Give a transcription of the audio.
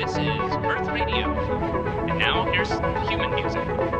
This is Earth Radio. And now here's human music.